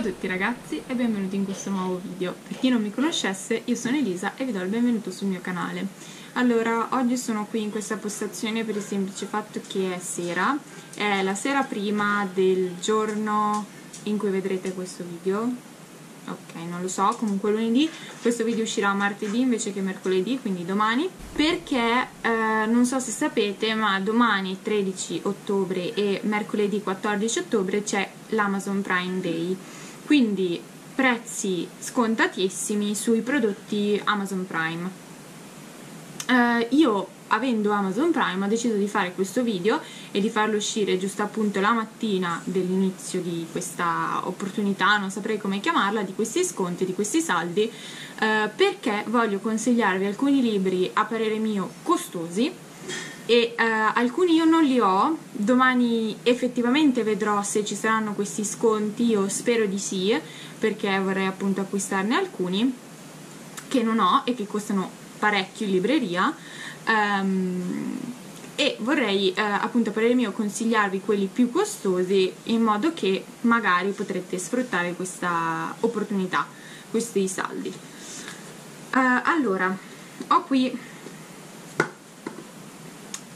Ciao a tutti ragazzi e benvenuti in questo nuovo video. Per chi non mi conoscesse, io sono Elisa e vi do il benvenuto sul mio canale. Allora, oggi sono qui in questa postazione per il semplice fatto che è sera. È la sera prima del giorno in cui vedrete questo video. Ok, non lo so, comunque lunedì. Questo video uscirà martedì invece che mercoledì, quindi domani. Perché, eh, non so se sapete, ma domani 13 ottobre e mercoledì 14 ottobre c'è l'Amazon Prime Day quindi prezzi scontatissimi sui prodotti Amazon Prime. Eh, io avendo Amazon Prime ho deciso di fare questo video e di farlo uscire giusto appunto la mattina dell'inizio di questa opportunità, non saprei come chiamarla, di questi sconti, di questi saldi, eh, perché voglio consigliarvi alcuni libri a parere mio costosi e uh, alcuni io non li ho, domani effettivamente vedrò se ci saranno questi sconti, io spero di sì, perché vorrei appunto acquistarne alcuni che non ho e che costano parecchio in libreria. Um, e vorrei uh, appunto a parere mio consigliarvi quelli più costosi in modo che magari potrete sfruttare questa opportunità, questi saldi. Uh, allora, ho qui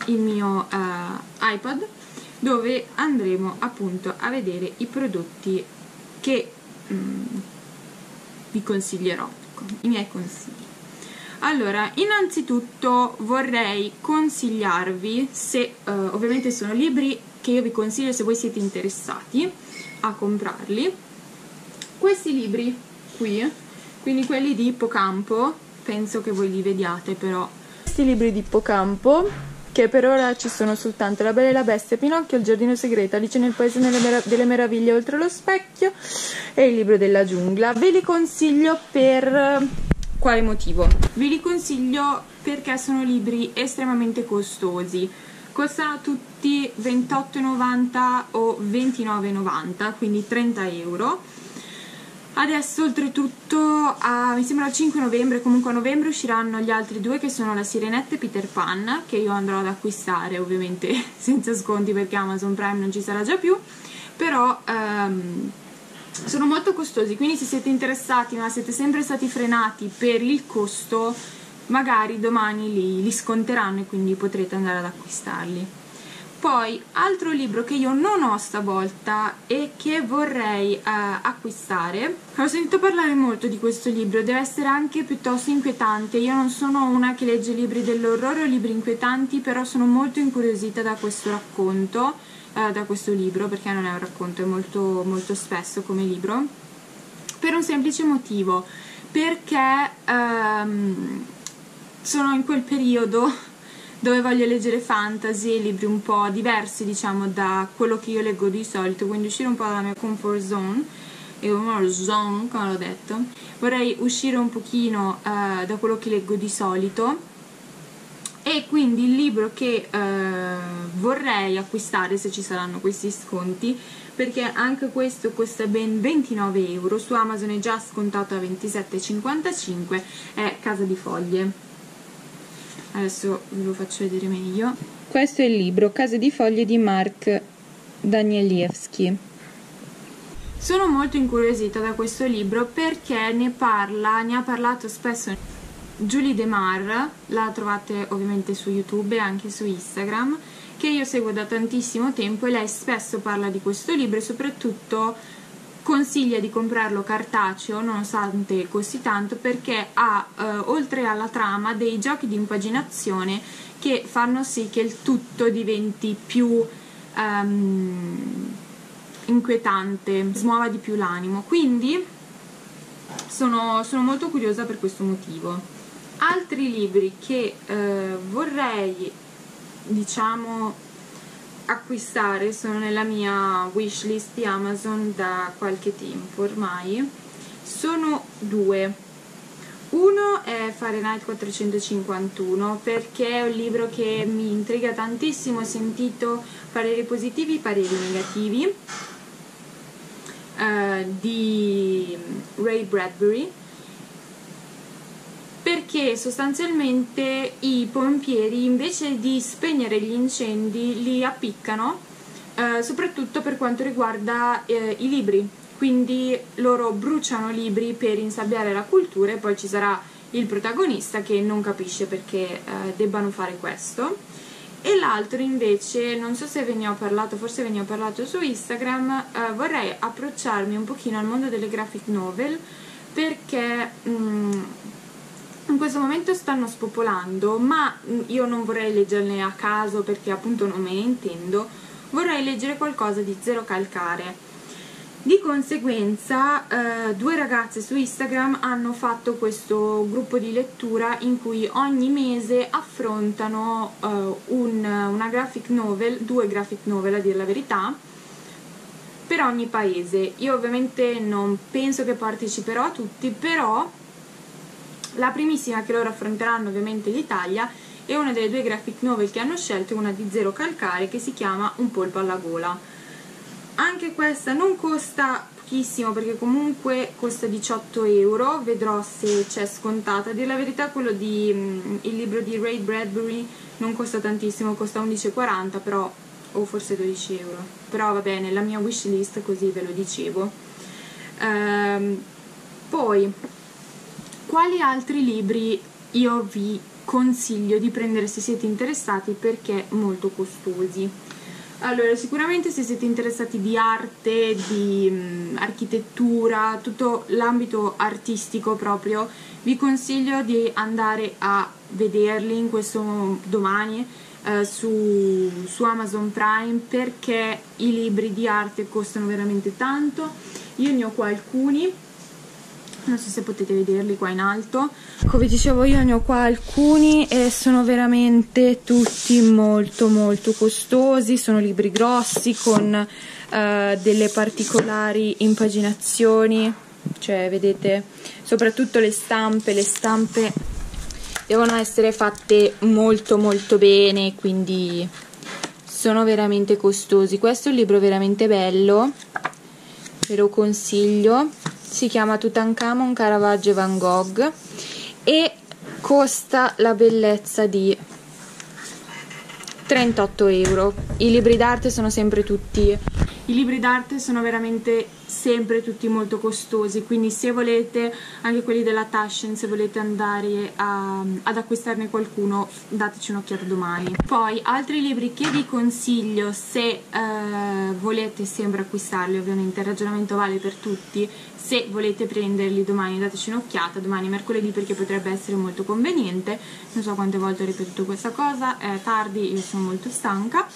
il mio uh, iPad dove andremo appunto a vedere i prodotti che um, vi consiglierò, ecco, i miei consigli. Allora, innanzitutto vorrei consigliarvi, se uh, ovviamente sono libri che io vi consiglio se voi siete interessati a comprarli, questi libri qui, quindi quelli di Ippocampo, penso che voi li vediate però. Questi libri di Ippocampo che per ora ci sono soltanto La Bella e la Bestia, Pinocchio, Il Giardino Segreto, Alice nel Paese delle Meraviglie oltre lo specchio e Il Libro della Giungla. Ve li consiglio per quale motivo? Ve li consiglio perché sono libri estremamente costosi. Costano tutti 28,90 o 29,90, quindi 30 euro Adesso oltretutto a, mi sembra il 5 novembre, comunque a novembre usciranno gli altri due che sono la Sirenetta e Peter Pan che io andrò ad acquistare ovviamente senza sconti perché Amazon Prime non ci sarà già più. Però um, sono molto costosi quindi se siete interessati ma siete sempre stati frenati per il costo magari domani li, li sconteranno e quindi potrete andare ad acquistarli poi, altro libro che io non ho stavolta e che vorrei eh, acquistare. Ho sentito parlare molto di questo libro, deve essere anche piuttosto inquietante. Io non sono una che legge libri dell'orrore o libri inquietanti, però sono molto incuriosita da questo racconto, eh, da questo libro, perché non è un racconto, è molto, molto spesso come libro, per un semplice motivo, perché ehm, sono in quel periodo dove voglio leggere fantasy e libri un po' diversi diciamo da quello che io leggo di solito quindi uscire un po' dalla mia comfort zone e una zone come l'ho detto. Vorrei uscire un pochino uh, da quello che leggo di solito. E quindi il libro che uh, vorrei acquistare se ci saranno questi sconti perché anche questo costa ben 29 euro su Amazon è già scontato a 27,55 è Casa di Foglie adesso ve lo faccio vedere meglio. Questo è il libro Case di foglie di Mark Danieliewski sono molto incuriosita da questo libro perché ne parla, ne ha parlato spesso Julie DeMar, la trovate ovviamente su YouTube e anche su Instagram, che io seguo da tantissimo tempo e lei spesso parla di questo libro e soprattutto consiglia di comprarlo cartaceo nonostante costi tanto perché ha eh, oltre alla trama dei giochi di impaginazione che fanno sì che il tutto diventi più um, inquietante, smuova di più l'animo. Quindi sono, sono, molto curiosa per questo motivo. Altri libri che eh, vorrei diciamo acquistare sono nella mia wishlist di Amazon da qualche tempo ormai. Sono due. Uno è Fahrenheit 451 perché è un libro che mi intriga tantissimo ho sentito pareri positivi pareri negativi uh, di Ray Bradbury perché sostanzialmente i pompieri invece di spegnere gli incendi li appiccano eh, soprattutto per quanto riguarda eh, i libri. Quindi loro bruciano libri per insabbiare la cultura e poi ci sarà il protagonista che non capisce perché eh, debbano fare questo. E l'altro invece, non so se ve ne ho parlato, forse ve ne ho parlato su Instagram, eh, vorrei approcciarmi un pochino al mondo delle graphic novel perché mm, in questo momento stanno spopolando, ma mm, io non vorrei leggerle a caso perché appunto non me ne intendo, vorrei leggere qualcosa di zero calcare di conseguenza eh, due ragazze su Instagram hanno fatto questo gruppo di lettura in cui ogni mese affrontano eh, un, una graphic novel, due graphic novel a dire la verità, per ogni paese. Io ovviamente non penso che parteciperò a tutti, però la primissima che loro affronteranno ovviamente l'Italia è una delle due graphic novel che hanno scelto, una di zero calcare che si chiama Un polpo alla gola. Anche questa non costa pochissimo perché comunque costa 18 euro vedrò se c'è scontata. A dire la verità quello di mm, il libro di Ray Bradbury non costa tantissimo costa 11,40 però o forse 12 euro. Però va bene la mia wishlist così ve lo dicevo. Ehm, poi quali altri libri io vi consiglio di prendere se siete interessati perché molto costosi allora, sicuramente se siete interessati di arte, di mh, mm, architettura, tutto l'ambito artistico proprio, vi consiglio di andare a vederli in questo domani eh, su, su Amazon Prime perché i libri di arte costano veramente tanto. Io ne ho alcuni non so se potete vederli qua in alto. Come dicevo io ne ho qua alcuni e sono veramente tutti molto molto costosi. Sono libri grossi con uh, delle particolari impaginazioni. Cioè vedete soprattutto le stampe le stampe devono essere fatte molto molto bene quindi sono veramente costosi. Questo è un libro veramente bello ve lo consiglio si chiama Tutankhamon Caravaggio Van Gogh e costa la bellezza di 38 euro. I libri d'arte sono sempre tutti i libri d'arte sono veramente sempre tutti molto costosi, quindi se volete, anche quelli della Taschen, se volete andare a, ad acquistarne qualcuno, dateci un'occhiata domani. Poi, altri libri che vi consiglio se eh, volete sempre acquistarli, ovviamente il ragionamento vale per tutti, se volete prenderli domani dateci un'occhiata, domani mercoledì perché potrebbe essere molto conveniente, non so quante volte ho ripetuto questa cosa, è tardi, io sono molto stanca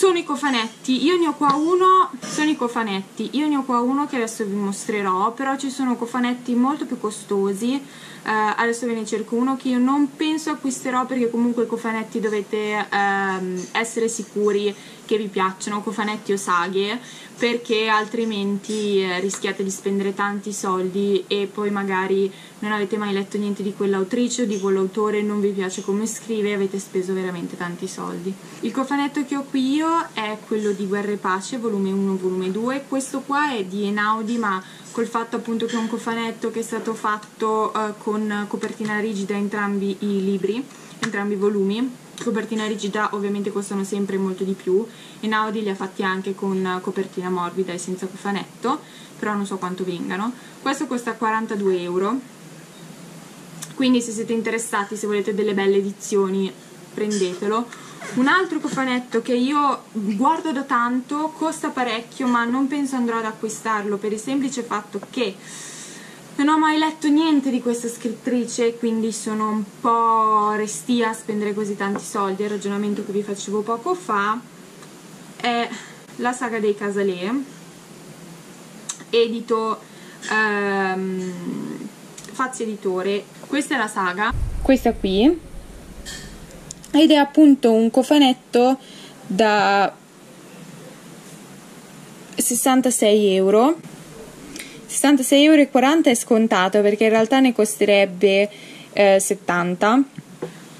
sono i cofanetti. Io ne ho qua uno sono i cofanetti. Io ne ho qua uno che adesso vi mostrerò però ci sono cofanetti molto più costosi. Eh, adesso ve ne cerco uno che io non penso acquisterò perché comunque i cofanetti dovete ehm, essere sicuri che vi piacciono cofanetti o saghe perché altrimenti eh, rischiate di spendere tanti soldi e poi magari non avete mai letto niente di quell'autrice o di quell'autore, non vi piace come scrive e avete speso veramente tanti soldi. Il cofanetto che ho qui io è quello di Guerra e Pace, volume 1, volume 2, questo qua è di Enaudi ma col fatto appunto che è un cofanetto che è stato fatto uh, con copertina rigida entrambi i libri, entrambi i volumi, copertina rigida ovviamente costano sempre molto di più e Naudi li ha fatti anche con copertina morbida e senza cofanetto però non so quanto vengano. Questo costa 42 euro. Quindi se siete interessati se volete delle belle edizioni prendetelo. Un altro cofanetto che io guardo da tanto costa parecchio ma non penso andrò ad acquistarlo per il semplice fatto che non ho mai letto niente di questa scrittrice, quindi sono un po' restia a spendere così tanti soldi. Il ragionamento che vi facevo poco fa è la saga dei Casalè, edito ehm, Fazzi Editore. Questa è la saga, questa qui, ed è appunto un cofanetto da 66 euro 66,40 euro è scontato perché in realtà ne costerebbe eh, 70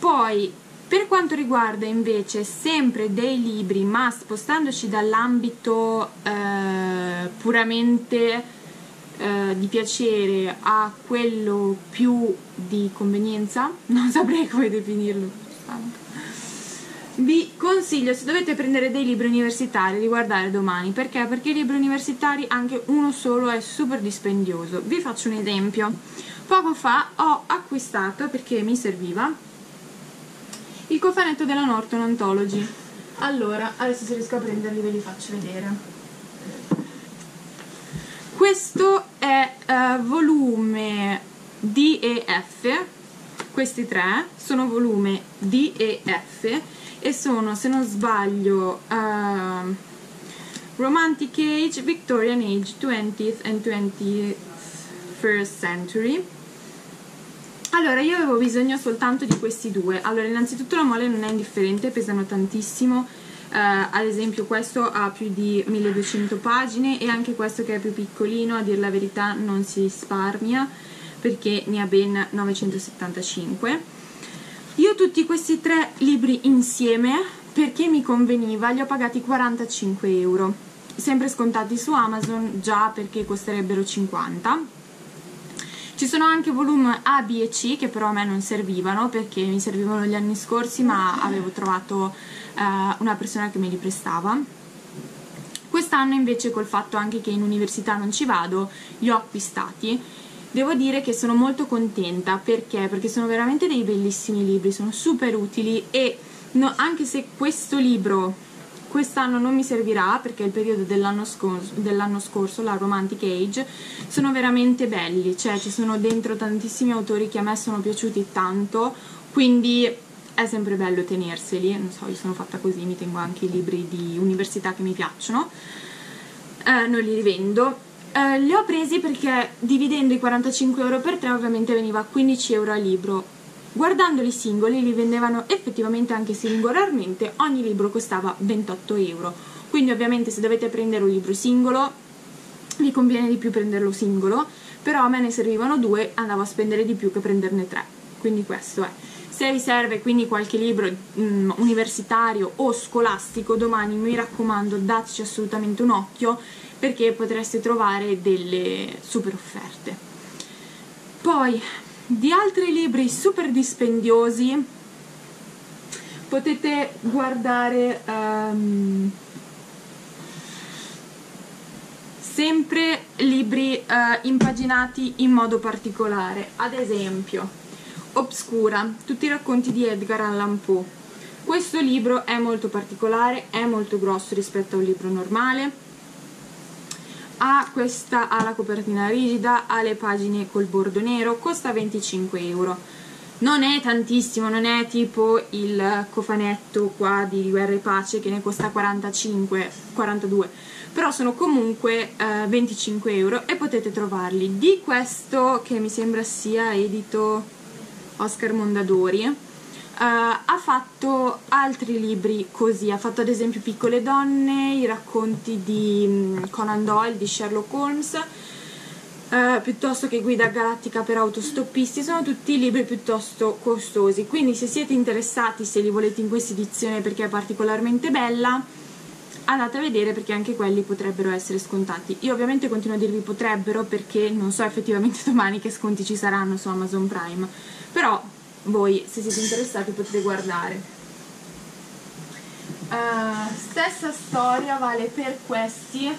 poi per quanto riguarda invece sempre dei libri ma spostandoci dall'ambito eh, puramente eh, di piacere a quello più di convenienza non saprei come definirlo vi consiglio se dovete prendere dei libri universitari di guardare domani. Perché? perché i libri universitari anche uno solo è super dispendioso. Vi faccio un esempio. Poco fa ho acquistato perché mi serviva il cofanetto della Norton Anthology. Allora adesso se riesco a prenderli ve li faccio vedere. Questo è uh, volume D e F. Questi tre sono volume D e F e sono se non sbaglio uh, Romantic Age, Victorian Age, 20th and 21st Century. Allora io avevo bisogno soltanto di questi due. Allora innanzitutto la mole non è indifferente pesano tantissimo. Uh, ad esempio questo ha più di 1200 pagine e anche questo che è più piccolino a dir la verità non si risparmia perché ne ha ben 975 io tutti questi tre libri insieme perché mi conveniva li ho pagati 45 euro sempre scontati su Amazon già perché costerebbero 50 ci sono anche volume A, B e C che però a me non servivano perché mi servivano gli anni scorsi ma avevo trovato eh, una persona che me li prestava. Quest'anno invece col fatto anche che in università non ci vado, li ho acquistati. Devo dire che sono molto contenta perché? Perché sono veramente dei bellissimi libri, sono super utili e no, anche se questo libro quest'anno non mi servirà perché è il periodo dell'anno scorso, dell scorso, la Romantic Age, sono veramente belli, cioè ci sono dentro tantissimi autori che a me sono piaciuti tanto, quindi è sempre bello tenerseli, non so, io sono fatta così, mi tengo anche i libri di università che mi piacciono, eh, non li rivendo. Eh, li ho presi perché dividendo i 45 euro per 3 ovviamente veniva 15 euro al libro. Guardandoli singoli li vendevano effettivamente anche singolarmente, ogni libro costava 28 euro. Quindi ovviamente se dovete prendere un libro singolo vi conviene di più prenderlo singolo, però a me ne servivano due, andavo a spendere di più che prenderne tre. Quindi questo è. Se vi serve quindi qualche libro mh, mm, universitario o scolastico, domani mi raccomando dateci assolutamente un occhio perché potreste trovare delle super offerte. Poi, di altri libri super dispendiosi potete guardare um, sempre libri uh, impaginati in modo particolare ad esempio Obscura, tutti i racconti di Edgar Allan Poe. Questo libro è molto particolare, è molto grosso rispetto a un libro normale, ha, questa, ha la copertina rigida, ha le pagine col bordo nero, costa 25 euro. Non è tantissimo, non è tipo il cofanetto qua di Guerra e Pace che ne costa 45, 42, però sono comunque eh, 25 euro e potete trovarli. Di questo che mi sembra sia edito Oscar Mondadori, uh, ha fatto altri libri così, ha fatto ad esempio Piccole donne, i racconti di um, Conan Doyle, di Sherlock Holmes, uh, piuttosto che Guida Galattica per autostoppisti, sono tutti libri piuttosto costosi, quindi se siete interessati, se li volete in questa edizione perché è particolarmente bella, andate a vedere perché anche quelli potrebbero essere scontati. Io ovviamente continuo a dirvi potrebbero perché non so effettivamente domani che sconti ci saranno su Amazon Prime però voi se siete interessati potete guardare. Uh, stessa storia vale per questi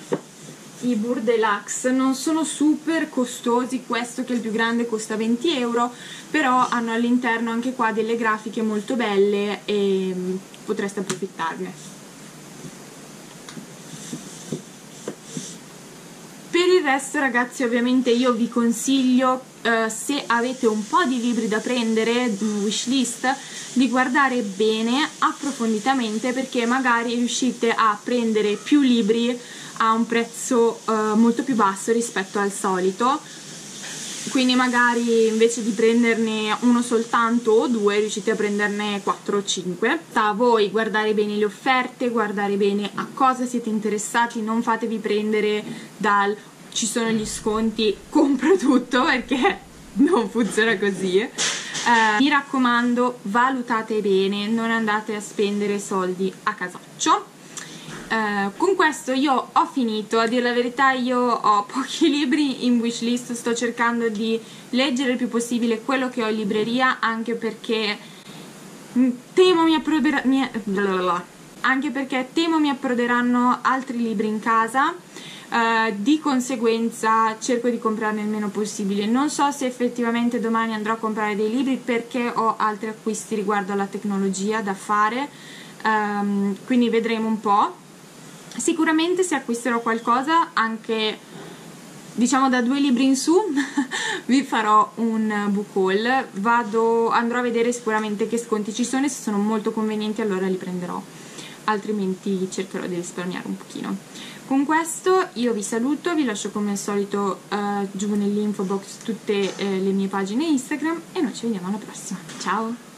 i Bur Deluxe non sono super costosi questo che è il più grande costa 20 euro però hanno all'interno anche qua delle grafiche molto belle e mm, potreste approfittarne il resto ragazzi ovviamente io vi consiglio uh, se avete un po' di libri da prendere, wishlist, di guardare bene, approfonditamente, perché magari riuscite a prendere più libri a un prezzo uh, molto più basso rispetto al solito. Quindi magari invece di prenderne uno soltanto o due riuscite a prenderne 4 o 5 sta a voi guardare bene le offerte guardare bene a cosa siete interessati non fatevi prendere dal ci sono gli sconti, compro tutto perché non funziona così. Eh, mi raccomando, valutate bene, non andate a spendere soldi a casaccio. Eh, con questo io ho finito, a dire la verità io ho pochi libri in wishlist, sto cercando di leggere il più possibile quello che ho in libreria anche perché temo mi approderà mi, anche perché temo mi approderanno altri libri in casa Uh, di conseguenza cerco di comprarne il meno possibile. Non so se effettivamente domani andrò a comprare dei libri perché ho altri acquisti riguardo alla tecnologia da fare, um, quindi vedremo un po'. Sicuramente se acquisterò qualcosa, anche diciamo da due libri in su, vi farò un book haul. Vado, andrò a vedere sicuramente che sconti ci sono e se sono molto convenienti allora li prenderò, altrimenti cercherò di risparmiare un pochino. Con questo io vi saluto, vi lascio come al solito uh, giù nell'info box tutte uh, le mie pagine Instagram e noi ci vediamo alla prossima. Ciao!